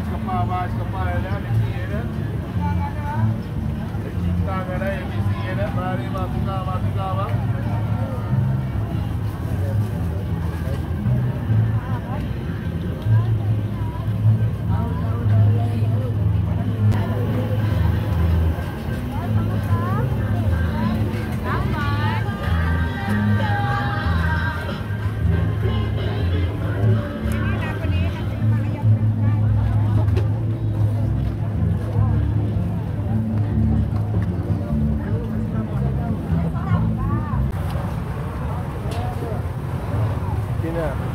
eskapar waar, eskapar daar, ik zie je het. Ik zie het daar, ik zie je het, maar ik was ik, maar ik was Yeah.